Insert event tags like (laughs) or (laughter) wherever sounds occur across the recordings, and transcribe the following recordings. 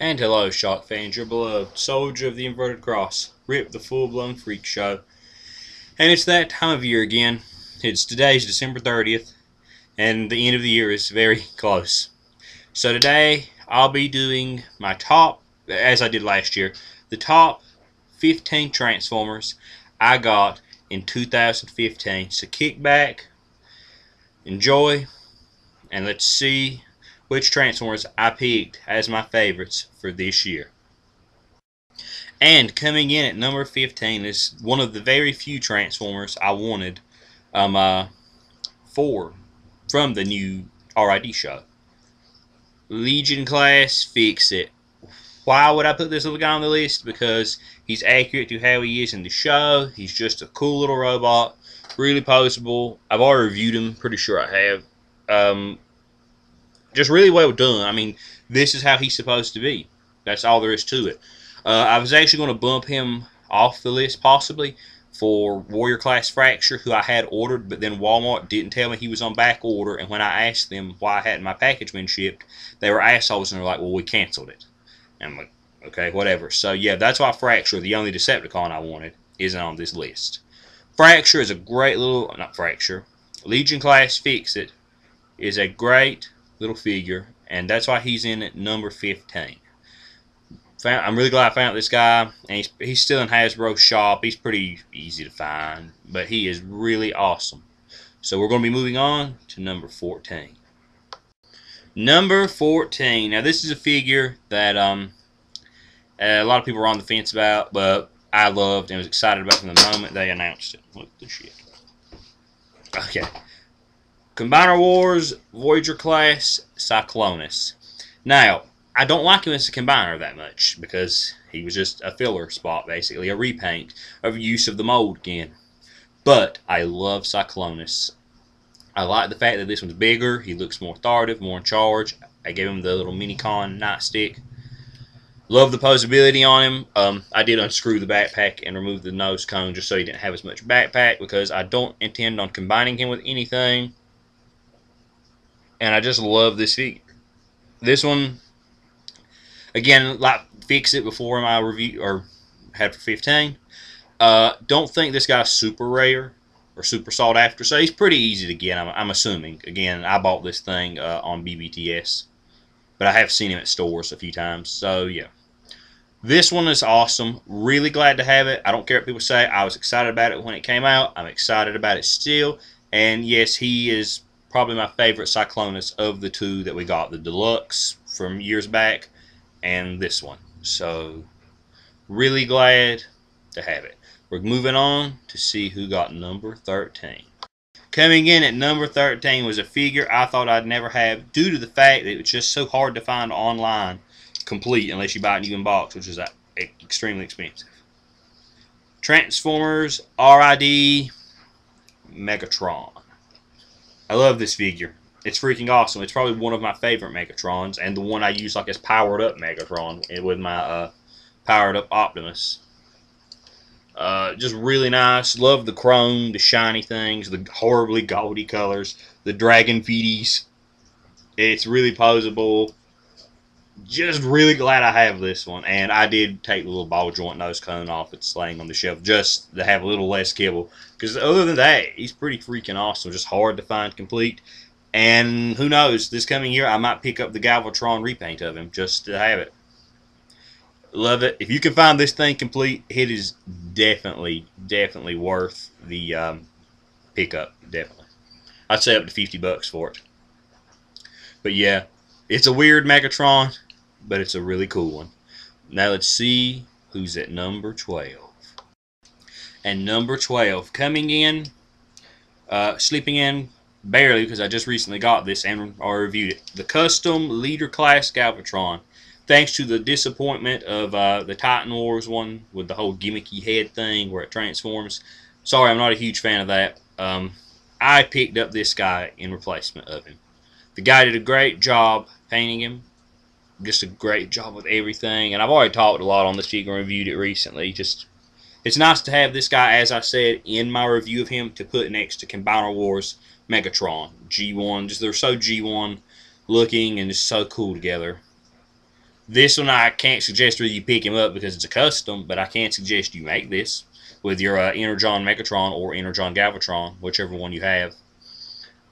And hello, Shock fans, your beloved soldier of the inverted cross, Rip the full blown freak show. And it's that time of year again. It's today's December 30th, and the end of the year is very (laughs) close. So today I'll be doing my top, as I did last year, the top 15 Transformers I got in 2015. So kick back, enjoy, and let's see which Transformers I picked as my favorites for this year. And coming in at number 15 is one of the very few Transformers I wanted um, uh, for from the new RID show. Legion class, Fixit. Why would I put this little guy on the list? Because he's accurate to how he is in the show. He's just a cool little robot, really poseable. I've already reviewed him, pretty sure I have. Um, just really well done. I mean, this is how he's supposed to be. That's all there is to it. Uh, I was actually going to bump him off the list possibly for Warrior Class Fracture, who I had ordered, but then Walmart didn't tell me he was on back order. And when I asked them why I hadn't my package been shipped, they were assholes and they're like, "Well, we canceled it." And I'm like, "Okay, whatever." So yeah, that's why Fracture, the only Decepticon I wanted, isn't on this list. Fracture is a great little, not Fracture, Legion Class Fixit is a great little figure, and that's why he's in at number 15. Found, I'm really glad I found this guy, and he's, he's still in Hasbro's shop. He's pretty easy to find, but he is really awesome. So we're going to be moving on to number 14. Number 14. Now this is a figure that um, a lot of people are on the fence about, but I loved and was excited about from the moment they announced it. Look at this shit. Okay. Combiner Wars, Voyager class, Cyclonus. Now, I don't like him as a combiner that much because he was just a filler spot, basically, a repaint of use of the mold again. But I love Cyclonus. I like the fact that this one's bigger, he looks more authoritative, more in charge. I gave him the little Minicon nightstick. Love the posability on him. Um, I did unscrew the backpack and remove the nose cone just so he didn't have as much backpack because I don't intend on combining him with anything and I just love this figure. This one, again, like Fixit before my review or had for 15. Uh, don't think this guy's super rare or super sought after, so he's pretty easy to get. I'm, I'm assuming. Again, I bought this thing uh, on BBTS, but I have seen him at stores a few times, so yeah. This one is awesome. Really glad to have it. I don't care what people say. I was excited about it when it came out. I'm excited about it still. And yes, he is probably my favorite Cyclonus of the two that we got. The Deluxe from years back and this one. So really glad to have it. We're moving on to see who got number 13. Coming in at number 13 was a figure I thought I'd never have due to the fact that it was just so hard to find online complete unless you buy it in box, which is uh, extremely expensive. Transformers RID Megatron. I love this figure. It's freaking awesome. It's probably one of my favorite Megatrons, and the one I use like as powered up Megatron with my uh, powered up Optimus. Uh, just really nice. Love the chrome, the shiny things, the horribly gaudy colors, the dragon feeties. It's really poseable. Just really glad I have this one. And I did take the little ball joint nose cone off. It's laying on the shelf just to have a little less kibble. Because other than that, he's pretty freaking awesome. Just hard to find complete. And who knows, this coming year I might pick up the Galvatron repaint of him just to have it. Love it. If you can find this thing complete, it is definitely, definitely worth the um, pickup. Definitely. I'd say up to 50 bucks for it. But yeah, it's a weird Megatron, but it's a really cool one. Now let's see who's at number 12. And number 12, coming in, uh, sleeping in barely because I just recently got this and I reviewed it. The custom leader class Galvatron. Thanks to the disappointment of uh, the Titan Wars one with the whole gimmicky head thing where it transforms. Sorry, I'm not a huge fan of that. Um, I picked up this guy in replacement of him. The guy did a great job painting him. Just a great job with everything. And I've already talked a lot on this figure and reviewed it recently. Just It's nice to have this guy, as I said, in my review of him to put next to Combiner Wars Megatron. G1. Just They're so G1 looking and just so cool together. This one I can't suggest whether you pick him up because it's a custom, but I can suggest you make this with your uh, Energon Megatron or Energon Galvatron, whichever one you have.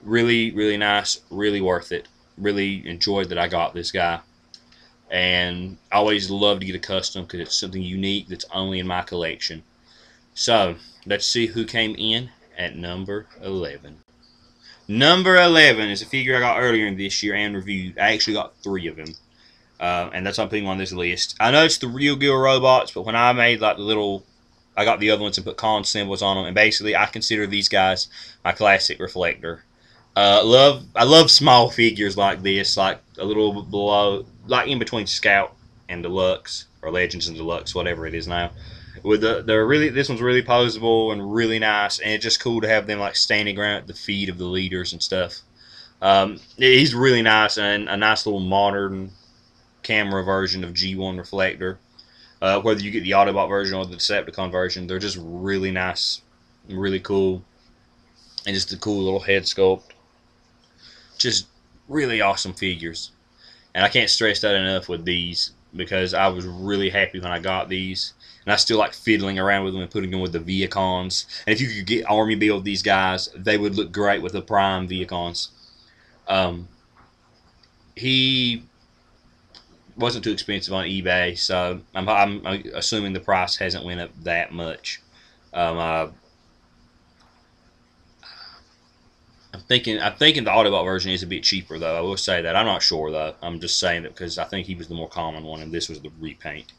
Really, really nice, really worth it. Really enjoyed that I got this guy. And I always love to get a custom because it's something unique that's only in my collection. So, let's see who came in at number 11. Number 11 is a figure I got earlier in this year and reviewed. I actually got three of them. Uh, and that's what I'm putting on this list. I know it's the real Gill robots, but when I made like the little, I got the other ones and put con symbols on them, and basically I consider these guys my classic reflector. Uh, love, I love small figures like this, like a little below, like in between Scout and Deluxe or Legends and Deluxe, whatever it is now. With the, they're really, this one's really posable and really nice, and it's just cool to have them like standing around at the feet of the leaders and stuff. Um, he's really nice and a nice little modern camera version of G1 Reflector. Uh, whether you get the Autobot version or the Decepticon version, they're just really nice, really cool, and just a cool little head sculpt. Just really awesome figures. And I can't stress that enough with these because I was really happy when I got these. And I still like fiddling around with them and putting them with the Vehicons. And if you could get Army build these guys, they would look great with the Prime Vehicons. Um, he wasn't too expensive on eBay, so I'm, I'm assuming the price hasn't went up that much. Um, I'm thinking I'm thinking the Autobot version is a bit cheaper though. I will say that. I'm not sure though. I'm just saying that because I think he was the more common one and this was the repaint.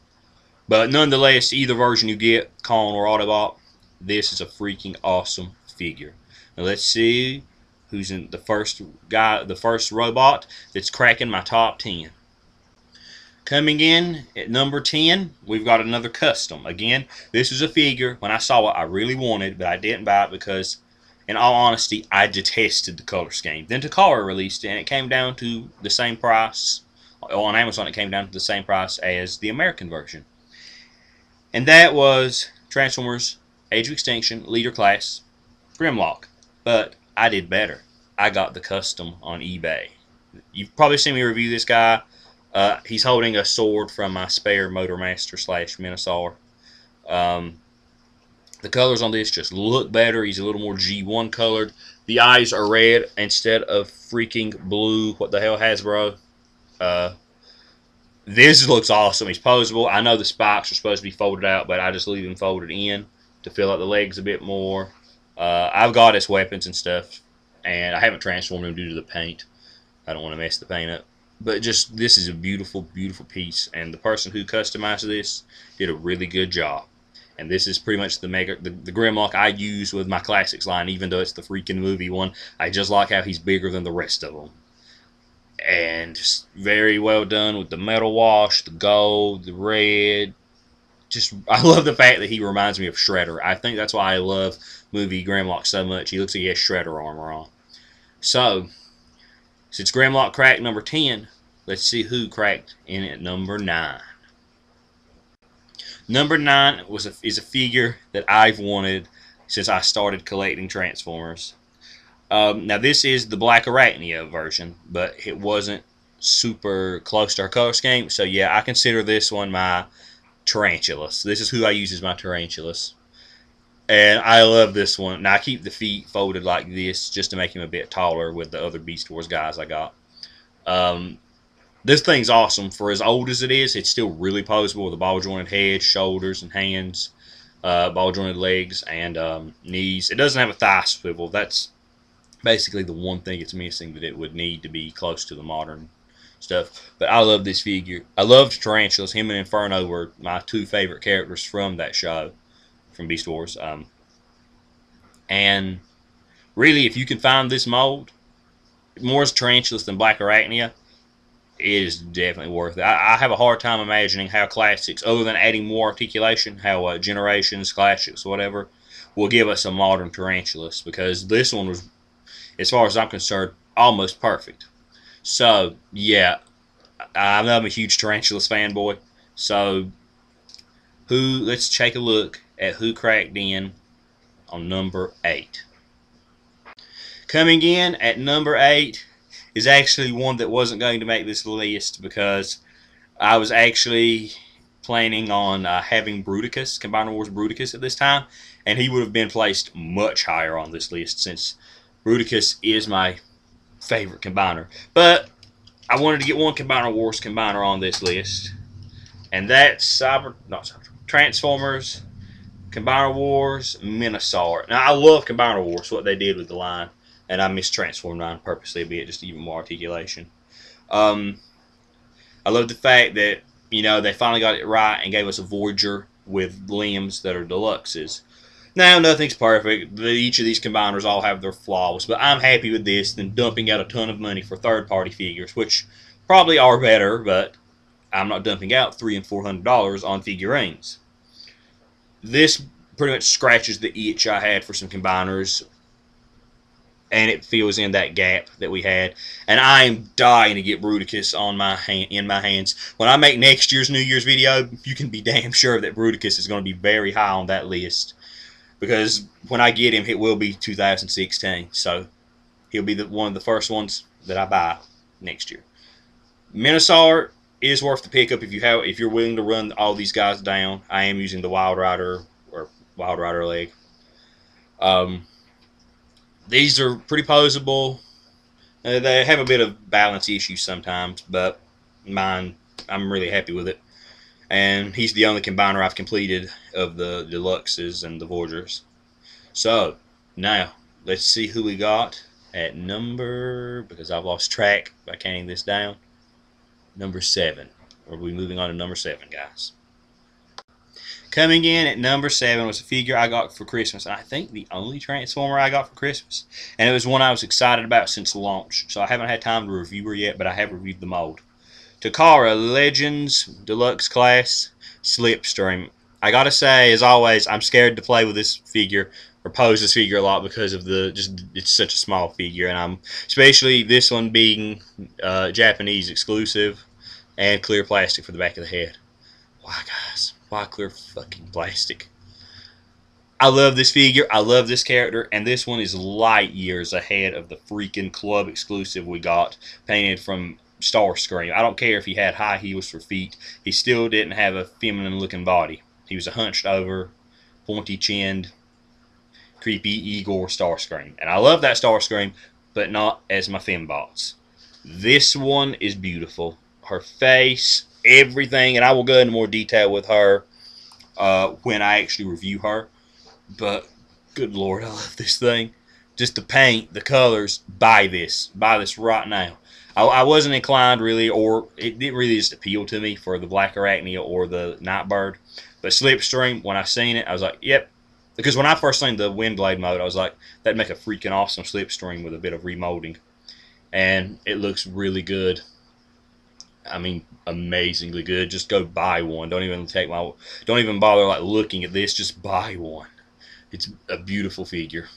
But nonetheless, either version you get, Con or Autobot, this is a freaking awesome figure. Now let's see who's in the first guy, the first robot that's cracking my top 10. Coming in at number 10, we've got another custom. Again, this is a figure. When I saw it, I really wanted, but I didn't buy it because, in all honesty, I detested the color scheme. Then Takara released it, and it came down to the same price. On Amazon, it came down to the same price as the American version. And that was Transformers Age of Extinction Leader Class Grimlock. But I did better. I got the custom on eBay. You've probably seen me review this guy. Uh, he's holding a sword from my spare Motormaster slash Menasor. Um, the colors on this just look better. He's a little more G1 colored. The eyes are red instead of freaking blue. What the hell, Hasbro? Uh, this looks awesome. He's posable. I know the spikes are supposed to be folded out, but I just leave them folded in to fill out the legs a bit more. Uh, I've got his weapons and stuff, and I haven't transformed him due to the paint. I don't want to mess the paint up but just this is a beautiful beautiful piece and the person who customized this did a really good job and this is pretty much the mega the, the Grimlock I use with my classics line even though it's the freaking movie one. I just like how he's bigger than the rest of them and very well done with the metal wash the gold the red. Just (laughs) I love the fact that he reminds me of Shredder. I think that's why I love movie Grimlock so much. He looks like he has Shredder armor on. So since Grimlock cracked number 10, let's see who cracked in at number 9. Number 9 was a, is a figure that I've wanted since I started collecting Transformers. Um, now this is the Black Arachnia version, but it wasn't super close to our color scheme. So yeah, I consider this one my Tarantulas. This is who I use as my Tarantulas. And I love this one. Now I keep the feet folded like this just to make him a bit taller with the other Beast Wars guys I got. Um, this thing's awesome. For as old as it is, it's still really posable with a ball jointed head, shoulders, and hands, uh, ball jointed legs, and um, knees. It doesn't have a thigh swivel. That's basically the one thing it's missing that it would need to be close to the modern stuff. But I love this figure. I loved Tarantulas. Him and Inferno were my two favorite characters from that show from Beast Wars. Um, and really, if you can find this mold, more as tarantulas than Black Arachnia, it is definitely worth it. I, I, have a hard time imagining how classics, other than adding more articulation, how uh, generations, classics, whatever, will give us a modern tarantulas because this one was, as far as I'm concerned, almost perfect. So yeah, I, I'm a huge tarantulas fanboy. So who? Let's take a look at who cracked in on number 8. Coming in at number 8 is actually one that wasn't going to make this list because I was actually planning on uh, having Bruticus, Combiner Wars Bruticus at this time, and he would have been placed much higher on this list since Bruticus is my favorite combiner. But I wanted to get one Combiner Wars combiner on this list, and that's Cyber, not Cyber, Transformers, Combiner Wars, Menasor. Now I love Combiner Wars, what they did with the line, and I mistransformed mine purposely, be it just even more articulation. Um, I love the fact that you know they finally got it right and gave us a Voyager with limbs that are deluxes. Now nothing's perfect. Each of these combiners all have their flaws, but I'm happy with this than dumping out a ton of money for third-party figures, which probably are better, but I'm not dumping out three and four hundred dollars on figurines. This pretty much scratches the itch I had for some combiners and it fills in that gap that we had. And I am dying to get Bruticus on my hand, in my hands. When I make next year's New Year's video, you can be (laughs) damn sure that Bruticus is going to be very high on that list. Because when I get him, it will be 2016. So he'll be the, one of the first ones that I buy next year. Menasor is worth the pickup if you have if you're willing to run all these guys down. I am using the Wild Rider or Wild Rider leg. Um, these are pretty posable. Uh, they have a bit of balance issues sometimes, but mine, I'm really happy with it. And he's the only combiner I've completed of the deluxes and the Voyagers. So, now, let's see who we got at number, because I've lost track by counting this down, number 7. Are we moving on to number 7, guys? Coming in at number seven was a figure I got for Christmas, and I think the only Transformer I got for Christmas. And it was one I was excited about since launch, so I haven't had time to review her yet, but I have reviewed the mold. Takara Legends Deluxe Class Slipstream. I gotta say, as always, I'm scared to play with this figure or pose this figure a lot because of the just it's such a small figure, and I'm especially this one being uh, Japanese exclusive and clear plastic for the back of the head. Why, guys? Clear fucking plastic? I love this figure. I love this character. And this one is light years ahead of the freaking club exclusive we got painted from Starscream. I don't care if he had high heels for feet. He still didn't have a feminine looking body. He was a hunched over, pointy chinned, creepy Igor Starscream. And I love that Starscream, but not as my fembots. This one is beautiful. Her face, everything, and I will go into more detail with her uh, when I actually review her. But good lord, I love this thing. Just the paint, the colors. Buy this. Buy this right now. I, I wasn't inclined really, or it didn't really just appeal to me for the Black Arachnia or the Nightbird. But Slipstream, when I seen it, I was like, yep. Because when I first seen the Windblade mode, I was like, that'd make a freaking awesome Slipstream with a bit of remolding. And it looks really good. I mean, amazingly good. Just go buy one. Don't even take my, don't even bother like looking at this. Just buy one. It's a beautiful figure.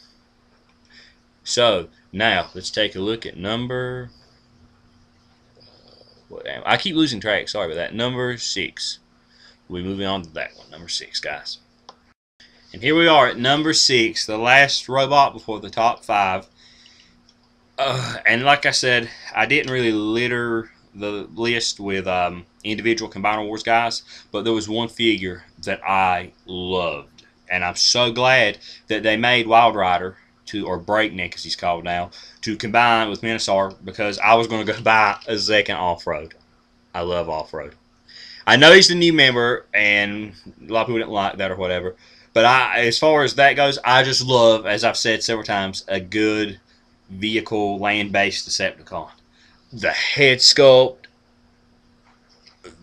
So now let's take a look at number. I keep losing track. Sorry about that. Number six. We're moving on to that one. Number six, guys. And here we are at number six, the last robot before the top five. Uh, and like I said, I didn't really litter the list with um, individual Combiner Wars guys, but there was one figure that I loved, and I'm so glad that they made Wild Rider to or Breakneck as he's called now to combine with Menasor because I was going to go (laughs) buy a second Offroad. I love Offroad. I know he's the new member, and a lot of people didn't like that or whatever. But I, as far as that goes, I just love, as I've said several times, a good vehicle land-based Decepticon the head sculpt,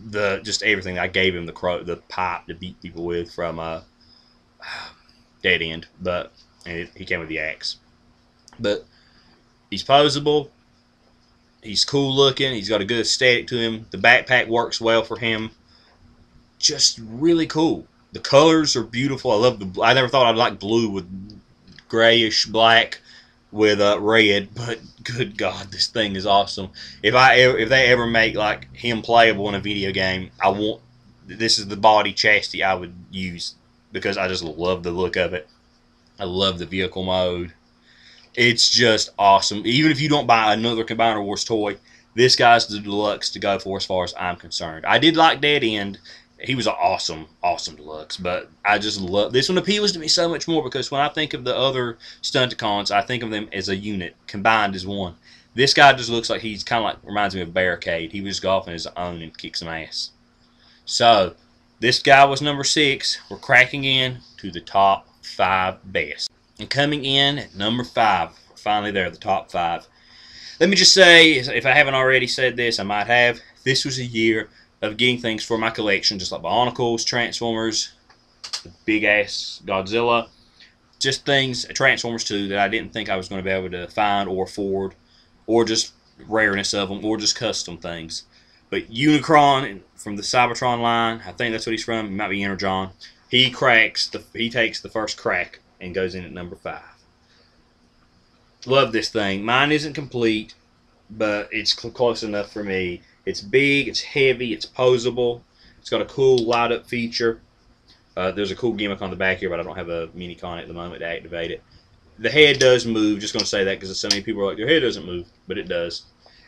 the just everything. I gave him the crow, the pipe to beat people with from uh, Dead End, but it, he came with the axe. But he's posable. He's cool looking. He's got a good aesthetic to him. The backpack works well for him. Just really cool. The colors are beautiful. I love the. I never thought I'd like blue with grayish black with uh, red, but good God, this thing is awesome. If I if they ever make like him playable in a video game, I want this is the body chassis I would use because I just love the look of it. I love the vehicle mode. It's just awesome. Even if you don't buy another Combiner Wars toy, This guy's the deluxe to go for as far as I'm concerned. I did like Dead End. He was awesome, awesome deluxe, but I just love this one appeals to me so much more because when I think of the other Stunticons, I think of them as a unit combined as one. This guy just looks like he's kind of like reminds me of Barricade. He was golfing his own and kicked some ass. So this guy was number six. We're cracking in to the top five best. And coming in at number five, finally there, the top five. Let me just say, if I haven't already said this, I might have. This was a year of getting things for my collection, just like Bionicles, Transformers, big ass Godzilla, just things, Transformers too, that I didn't think I was going to be able to find or afford, or just rareness of them, or just custom things. But Unicron from the Cybertron line, I think that's what he's from. It might be Energon. He cracks the he takes the first crack and goes in at number five. Love this thing. Mine isn't complete, but it's close enough for me. It's big, it's heavy, it's posable. It's got a cool light up feature. Uh, there's a cool gimmick on the back here, but I don't have a mini con at the moment to activate it. The head does move. Just going to say that because so many people are like, your head doesn't move, but it does.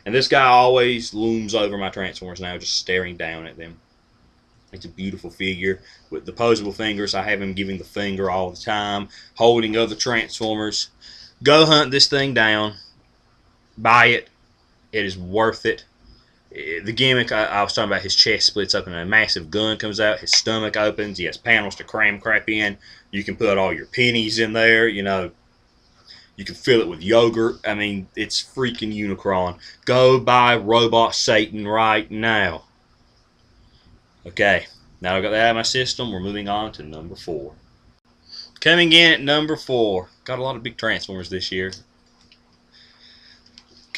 And this guy always looms over my Transformers now, just staring down at them. It's a beautiful figure with the posable fingers. I have him giving the finger all the time, holding other Transformers. Go hunt this thing down. Buy it. It is worth it. Eh, the gimmick I, I was talking about, his chest splits up and a massive gun comes out. His stomach opens. He has panels to cram crap in. You can put all your pennies in there. You know, you can fill it with yogurt. I mean, it's freaking Unicron. Go buy Robot Satan right now. Okay, now I've got that out of my system. We're moving on to number four. Coming in at number four. Got a lot of big Transformers this year.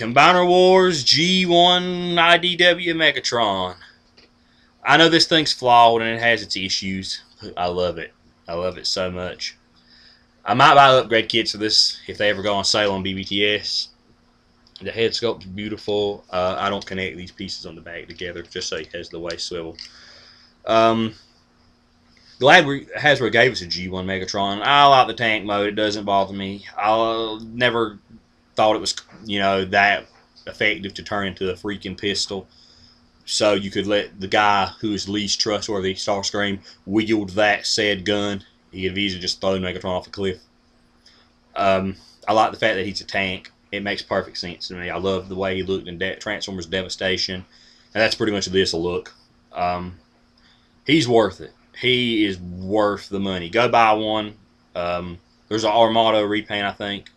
Combiner Wars G1 IDW Megatron. I know this thing's flawed and it has its issues. I love it. I love it so much. I might buy upgrade kits for this if they ever go on sale on BBTS. The head sculpt's beautiful. Uh, I don't connect these pieces on the back together just so it has the waist swivel. Um, glad we, Hasbro gave us a G1 Megatron. I like the tank mode. It doesn't bother me. I'll never thought it was, you know, that effective to turn into a freaking pistol. So you could let the guy who is least trustworthy, Starscream, wield that said gun. He could easily just thrown Megatron off a cliff. Um, I like the fact that he's a tank. It makes perfect sense to me. I love the way he looked in De Transformers Devastation. And that's pretty much this look. Um, he's worth it. He is worth the money. Go buy one. Um, there's an Armada repaint, I think,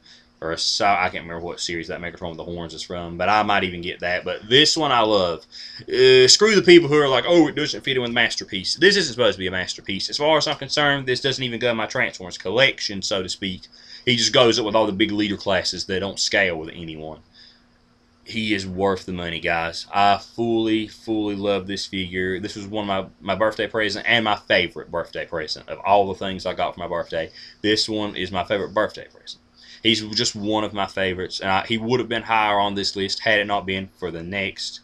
or I can't remember what series that Megatron with the horns is from, but I might even get that. But this one I love. Uh, screw the people who are like, oh, it doesn't fit in with masterpiece. This isn't supposed to be a masterpiece. As far as I'm concerned, this doesn't even go in my Transformers collection, so to speak. He just goes up with all the big leader classes that don't scale with anyone he is worth the money, guys. I fully, fully love this figure. This was one of my, my birthday present and my favorite birthday present of all the things I got for my birthday. This one is my favorite birthday present. He's just one of my favorites, and I, he would have been higher on this list had it not been for the next,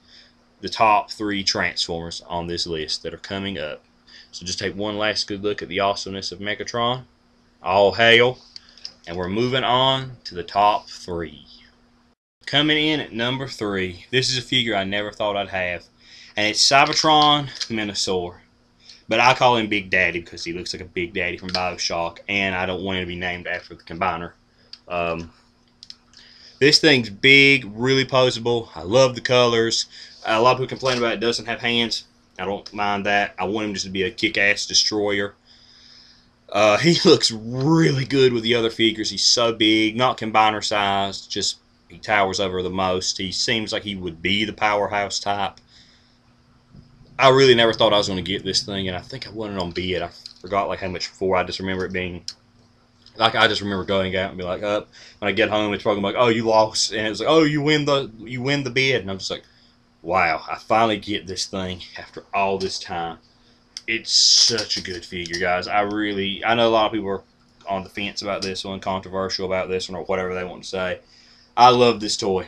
the top three Transformers on this list that are coming up. So just take one last good look at the awesomeness of Megatron. All hail. And we're moving on to the top three. Coming in at number three, this is a figure I never thought I'd have, and it's Cybertron Menasor. But I call him Big Daddy because he looks like a Big Daddy from Bioshock, and I don't want him to be named after the combiner. Um, this thing's big, really posable. I love the colors. A lot of people complain about it doesn't have hands. I don't mind that. I want him just to be a kick-ass destroyer. Uh, he (laughs) looks really good with the other figures. He's so big, not combiner size, just he towers over the most. He seems like he would be the powerhouse type. I really never thought I was going to get this thing, and I think I won it on bid. I forgot like how much for. I just remember it being like I just remember going out and be like, up. when I get home, it's probably like, oh, you lost, and it's like, oh, you win the you win the bid, and I'm just like, wow, I finally get this thing after all this time. It's such a good figure, guys. I really, I know a lot of people are on the fence about this one, controversial about this one, or whatever they want to say. I love this toy.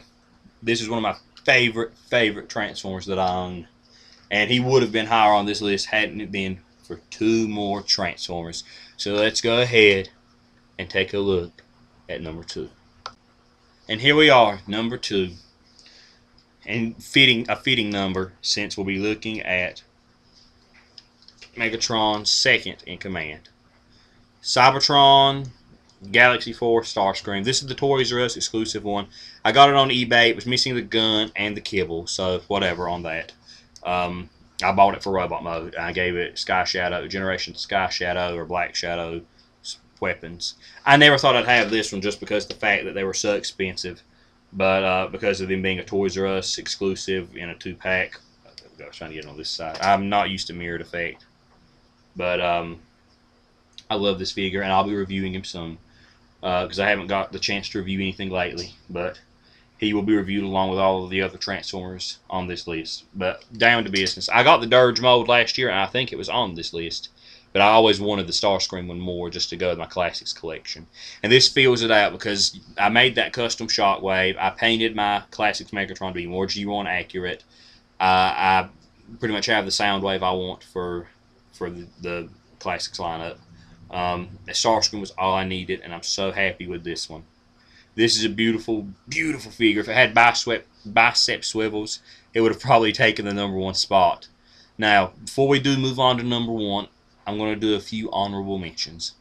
This is one of my favorite, favorite Transformers that I own. And he would have been higher on this list hadn't it been for two more Transformers. So let's go ahead and take a look at number two. And here we are, number two. and fitting a fitting number since we'll be looking at Megatron's second in command. Cybertron Galaxy Force Starscream. This is the Toys R Us exclusive one. I got it on eBay. It was missing the gun and the kibble, so whatever on that. Um, I bought it for robot mode. I gave it Sky Shadow, Generation Sky Shadow or Black Shadow weapons. I never thought I'd have this one just because the fact that they were so expensive, but uh, because of them being a Toys R Us exclusive in a two pack. I was trying to get on this side. I'm not used to mirrored effect, but um, I love this figure and I'll be reviewing him soon because uh, I haven't got the chance to review anything lately. But he will be reviewed along with all of the other Transformers on this list. But down to business. I got the Dirge mold last year and I think it was on this list. But I always wanted the Starscream one more just to go with my classics collection. And this fills it out because I made that custom Shockwave. I painted my classics Megatron to be more G1 accurate. Uh, I pretty much have the Soundwave I want for for the, the classics lineup. Um, Starscream was all I needed, and I'm so happy with this one. This is a beautiful, beautiful figure. If it had bicep, bicep swivels, it would have probably taken the number one spot. Now, before we do move on to number one, I'm going to do a few honorable mentions.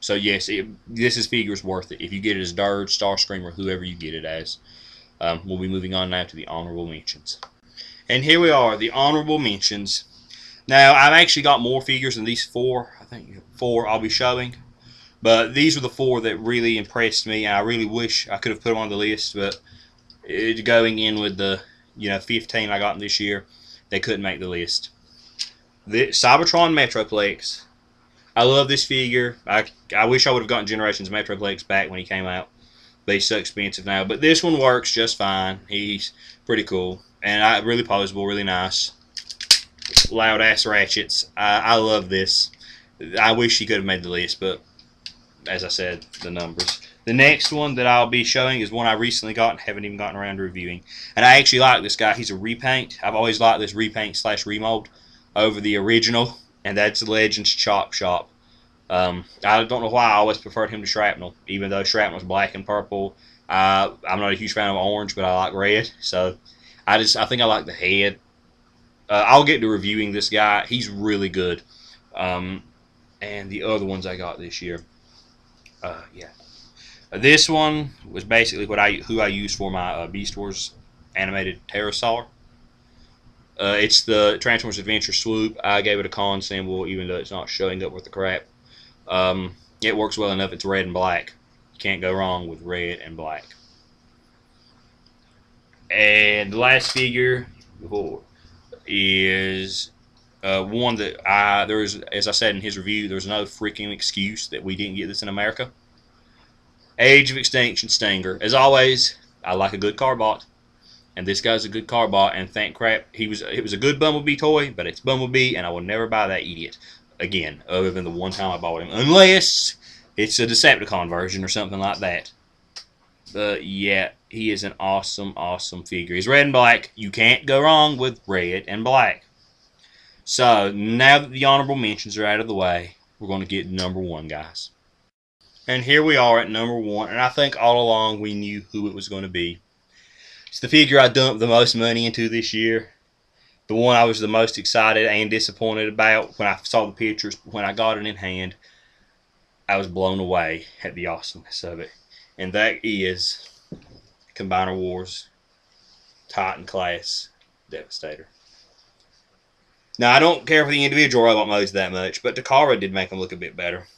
So yes, it, this is figures worth it. If you get it as Dirge, Starscream, or whoever you get it as. Um, we'll be moving on now to the honorable mentions. And here we are, the honorable mentions. Now, I've actually got more figures than these four. I think four I'll be showing. But these were the four that really impressed me. I really wish I could have put them on the list, but it, going in with the you know 15 I got this year, they couldn't make the list the Cybertron Metroplex. I love this figure. I, I wish I would have gotten Generations Metroplex back when he came out. But he's so expensive now. But this one works just fine. He's pretty cool. And I, really posable, really nice. Loud ass ratchets. I, I love this. I wish he could have made the list, but as I said, the numbers. The next one that I'll be showing is one I recently got and haven't even gotten around to reviewing. And I actually like this guy. He's a repaint. I've always liked this repaint slash remold over the original, and that's Legends Chop Shop. Um, I don't know why I always preferred him to Shrapnel, even though Shrapnel's black and purple. Uh, I'm not a huge fan of orange, but I like red. So I just I think I like the head. Uh, I'll get to reviewing this guy. He's really good. Um, and the other ones I got this year. Uh, yeah. Uh, this one was basically what I who I used for my uh, Beast Wars animated Terrorsaur. Uh, it's the Transformers Adventure Swoop. I gave it a con symbol, even though it's not showing up with the crap. Um, it works well enough. It's red and black. You can't go wrong with red and black. And the last figure is uh, one that I there's as I said in his review, there's no freaking excuse that we didn't get this in America. Age of Extinction Stinger. As always, I like a good car bot. And this guy's a good car bot, and thank crap he was. It was a good Bumblebee toy, but it's Bumblebee, and I will never buy that idiot again, other than the one time I bought him, unless it's a Decepticon version or something like that. But yeah, he is an awesome, awesome figure. He's red and black. You can't go wrong with red and black. So now that the honorable mentions are out of the way, we're going to get number one, guys. And here we are at number one, and I think all along we knew who it was going to be. It's the figure I dumped the most money into this year. The one I was the most excited and disappointed about when I saw the pictures. When I got it in hand, I was blown away at the awesomeness of it. And that is Combiner Wars Titan Class Devastator. Now, I don't care for the individual robot modes that much, but Takara did make them look a bit better.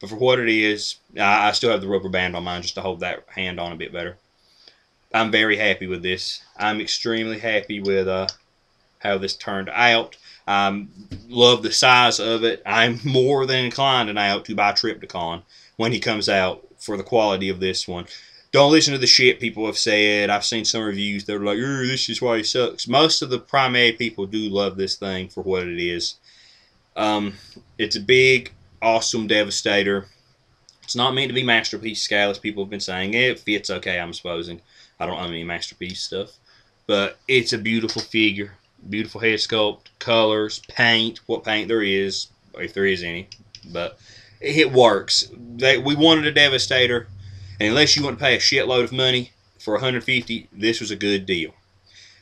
But for what it is, I still have the rubber band on mine just to hold that hand on a bit better. I'm very happy with this. I'm extremely happy with uh, how this turned out. I um, love the size of it. I'm (laughs) more than inclined now to buy Trypticon when he comes out for the quality of this one. Don't listen to the shit people have said. I've seen some reviews that are like, this is why he sucks. Most of the primary people do love this thing for what it is. Um, it's a big, awesome Devastator. It's not meant to be masterpiece scale, as people have been saying. It fits okay, I'm supposing. I don't own any masterpiece stuff, but it's a beautiful figure, beautiful head sculpt, colors, paint, what paint there is, if there is any, but it works. They, we wanted a Devastator, and unless you want to pay a shitload of money for 150, this was a good deal.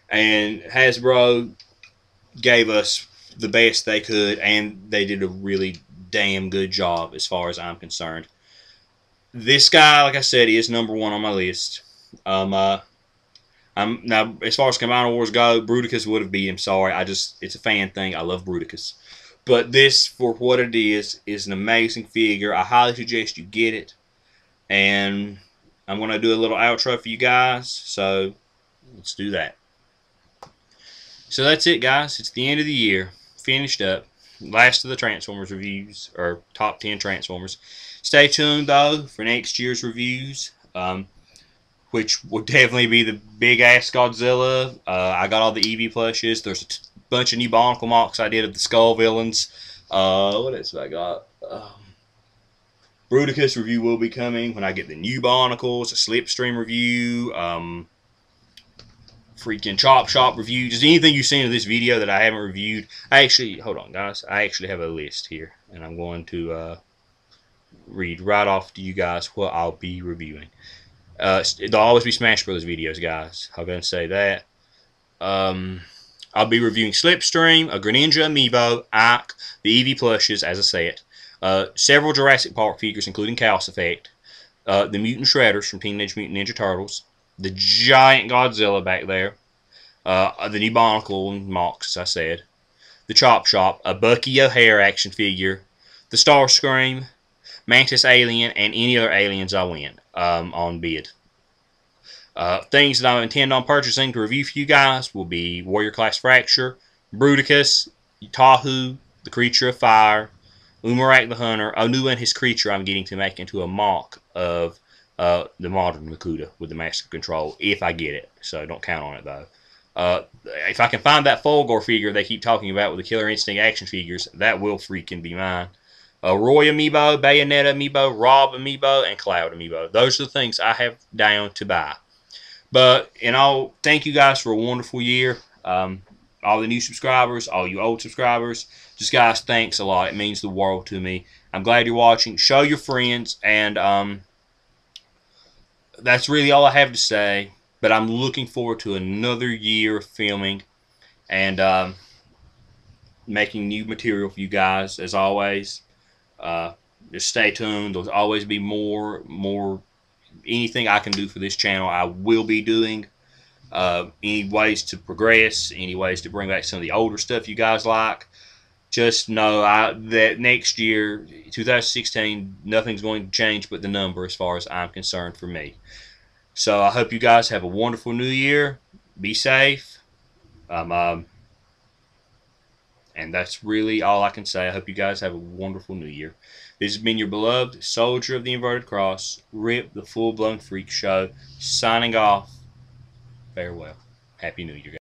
and Hasbro gave us the best they could, and they did a really damn good job as far as I'm concerned. This guy, like I said, is number one on my list. Um, uh, I'm now as far as Combiner Wars go, Bruticus would have beat him. Sorry, I just it's a fan thing. I love Bruticus, but this for what it is is an amazing figure. I highly suggest you get it, and I'm gonna do a little outro for you guys. So let's do that. So that's it, guys. It's the end of the year. Finished up. Last of the Transformers reviews, or top 10 Transformers. Stay tuned, though, for next year's reviews, um, which would definitely be the big-ass Godzilla. Uh, I got all the Eevee plushes. There's a bunch of new Bionicle mocks I did of the Skull villains. Uh, what else have I got? Um, Bruticus review will be coming when I get the new Bionicles, a Slipstream review, um, freaking Chop Shop review, just anything you've seen in this video that I haven't reviewed. I actually, hold on guys, I actually have a list here, and I'm going to uh, read right off to you guys what I'll be reviewing. Uh, there'll always be Smash Brothers videos, guys. I'm going to say that. Um, I'll be reviewing Slipstream, a Greninja Amiibo, Ike, the Eevee plushes, as I said, uh, several Jurassic Park figures, including Chaos Effect, uh, the Mutant Shredders from Teenage Mutant Ninja Turtles, the giant Godzilla back there, uh, the new Bionicle and Mox, I said, the Chop Shop, a Bucky O'Hare action figure, the Starscream, Mantis Alien, and any other aliens I win um, on bid. Uh, things that I intend on purchasing to review for you guys will be Warrior Class Fracture, Bruticus, Tahu, the Creature of Fire, Umarak the Hunter, Onu and his creature I'm getting to make into a mock of uh, the modern Makuta with the Master Control, if I get it. So don't count on it, though. Uh, if I can find that Fulgor figure they keep talking about with the Killer Instinct action figures, that will freaking be mine. Roy Amiibo, Bayonetta Amiibo, Rob Amiibo, and Cloud Amiibo. Those are the things I have down to buy. But in all, thank you guys for a wonderful year. Um, all the new subscribers, all you old subscribers, just guys, thanks a lot. It means the world to me. I'm glad you're watching. Show your friends, and um, that's really all I have to say. But I'm looking forward to another year of filming and um, making new material for you guys, as always. Uh, just stay tuned. There'll always be more, more, anything I can do for this channel, I will be doing. Uh, any ways to progress, any ways to bring back some of the older stuff you guys like. Just know I, that next year, 2016, nothing's going to change but the number as far as I'm concerned for me. So I hope you guys have a wonderful new year. Be safe. Um, um, and that's really all I can say. I hope you guys have a wonderful new year. This has been your beloved soldier of the inverted cross, Rip the Full Blown Freak Show, signing off. Farewell. Happy New Year, guys.